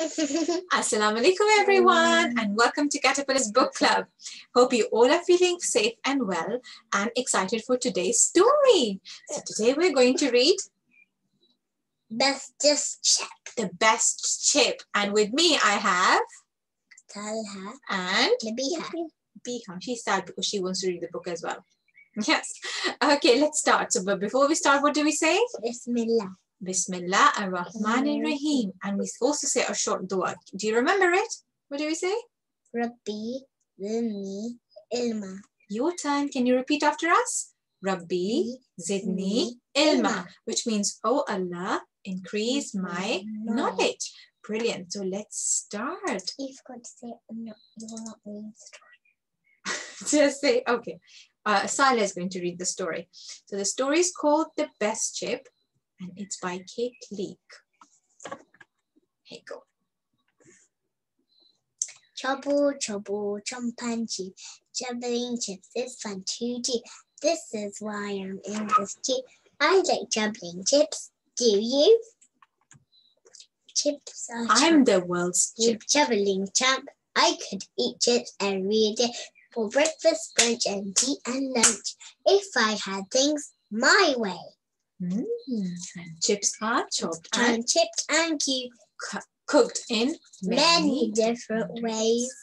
Assalamu alaikum everyone and welcome to Caterpillar's Book Club. Hope you all are feeling safe and well and excited for today's story. So today we're going to read Bestest chip. The Best Chip and with me I have Talha. and Nabiha. Biha. She's sad because she wants to read the book as well. Yes. Okay, let's start. So but before we start, what do we say? Bismillah. Bismillah ar-Rahman ar-Rahim. And we also say a short dua. Do you remember it? What do we say? Rabbi. Zidni. Ilma. Your turn. Can you repeat after us? Rabbi Zidni Ilma, which means, Oh Allah, increase my knowledge. Brilliant. So let's start. You've got to say no, you're not reading the story. Just say, okay. Uh, Sala is going to read the story. So the story is called The Best Chip and it's by Kate Leake. Here you go. Trouble, trouble, chimpanzee. Juggling chips is fun to do. This is why I'm in this jeep. I like juggling chips. Do you? Chips are I'm the world's chip juggling champ. I could eat chips every day for breakfast, brunch, and tea and lunch if I had things my way. Mm. And chips are chopped and And chipped and cu- cooked in many different ways.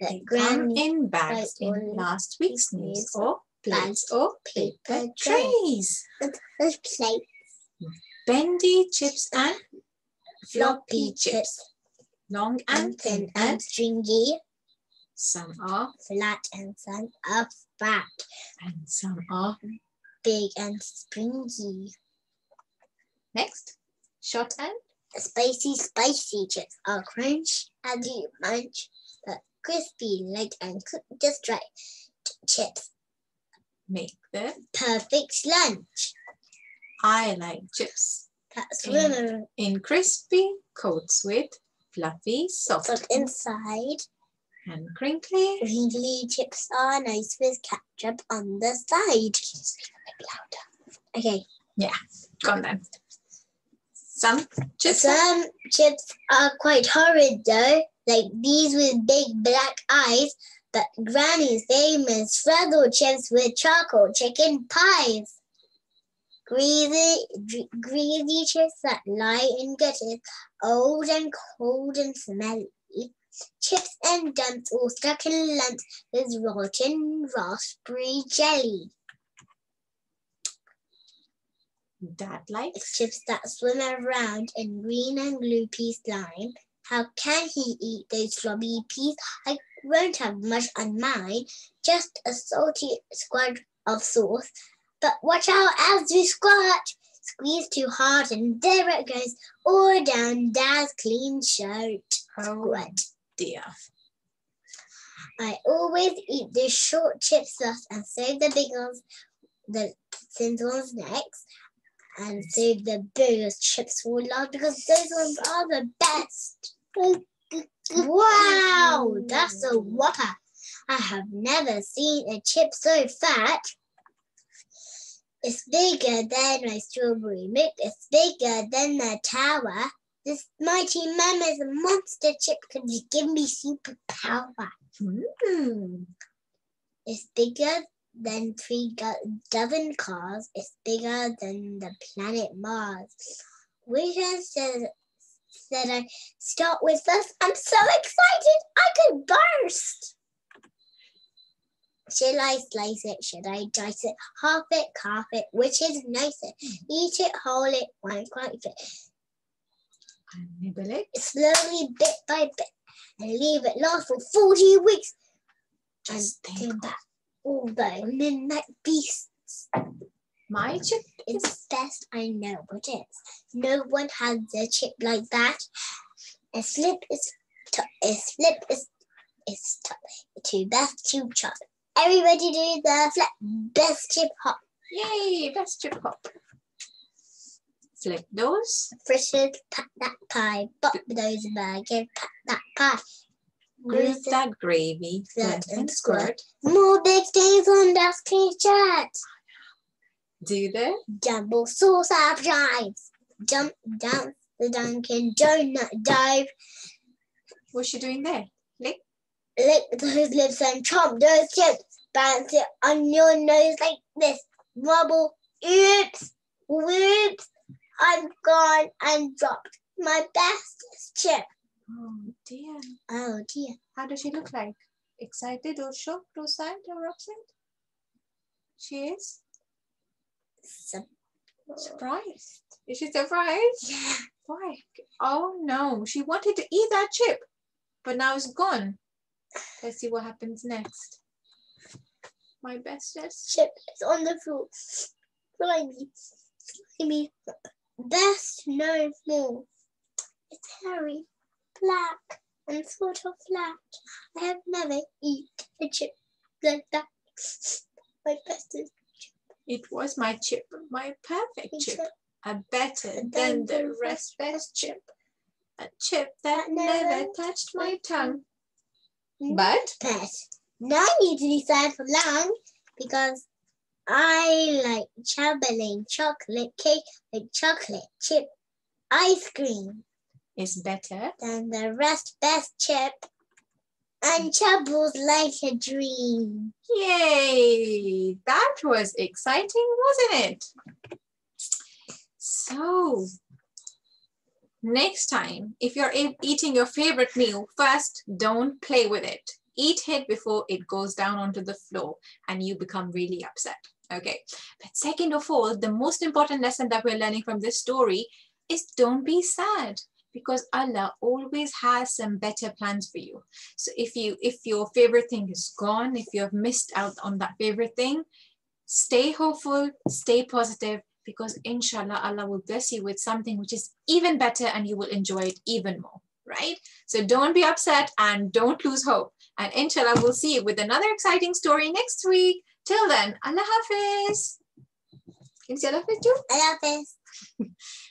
They That come in bags in last week's news or plates or paper trays. with plate Bendy chips and floppy chips Long and thin and stringy, some are flat and some are fat, and some are big and springy. Next. Short and Spicy, spicy chips are crunch as you munch, but crispy, light and cooked just right. Chips, make the perfect lunch. I like chips That's when in crispy coats with fluffy soft inside, and crinkly. Crinkly chips are nice with ketchup on the side. Okay, Yeah. Go on then. Some chips. some chips are quite horrid though, like these with big black eyes. But Granny's famous frizzle chips with charcoal chicken pies. Greasy, gre- greasy chips that lie in gutters, old and cold and smelly. Chips and dumps all stuck in lumps with rotten raspberry jelly. Dad likes. chips that swim around in green and gloopy slime. How can he eat those floppy peas? I won't have much on mine, just a salty squad of sauce. But watch out as you squat. Squeeze too hard and there it goes, all down Dad's clean shirt. Oh Squat. dear. I always eat the short chips first and save the big ones, the thin ones next, and save the biggest chips for last because those ones are the best. Wow, that's a whopper. I have never seen a chip so fat. It's bigger than my strawberry milk. It's bigger than the tower. This mighty mammoth monster chip could give me superpower. Mm. It's bigger than three go- dozen cars. It's bigger than the planet Mars. Which one said, said I start with first? I'm so excited I could burst. Should I slice it? Should I dice it? Half it, half it, which is nicer? Eat it, hold it, won't quite fit. And nibble it. Slowly, bit by bit, and leave it last for 40 weeks. Just and think think back all the midnight beasts. My chip is It's best I know what it is. No one has a chip like that. A slip is t- a slip is is t- too best to chop. Everybody do the flip best chip hop. yay, best chip hop. Flip those. Frishes, pack that pie. Bop those burgers, pack that pie. Groove that gravy. Flirt and squirt. More big things on that t-shirt. Do the Jumble sauce up drives. Jump down the Dunkin' Donut dive. What's she doing there? Lick? Lick those lips and chomp those chips. Bounce it on your nose like this. Wobble. Oops. Whoops. I'm gone and dropped my bestest chip. Oh dear. Oh dear. How does she look like? Excited or shocked or sad or upset? She is surprised. Is she surprised? Yeah. Why? Oh no, she wanted to eat that chip, but now it's gone. Let's see what happens next. My bestest. Chip is on the floor. Slimy. Slimy. Best known for. It's hairy, black, and sort of flat. I have never eaten a chip like that. My bestest It was my chip, my perfect chip. chip. A better Than than the the rest best chip. A chip that never touched my tongue. Mm, but Pet. Now I need to decide for long because I like Chamberlain chocolate cake with chocolate chip ice cream it's better. than the rest best chip. And Chubble's like a dream. Yay! That was exciting, wasn't it? So, next time, if you're eating your favorite meal, first don't play with it. Eat it before it goes down onto the floor and you become really upset. Okay. But second of all, the most important lesson that we're learning from this story is don't be sad because Allah always has some better plans for you. So if you if your favorite thing is gone, if you have missed out on that favorite thing, stay hopeful, stay positive because inshallah Allah will bless you with something which is even better and you will enjoy it even more, right? So don't be upset and don't lose hope. And inshallah we'll see you with another exciting story next week. Till then, Allah Hafiz. Can you say Allah Hafiz too? Love this.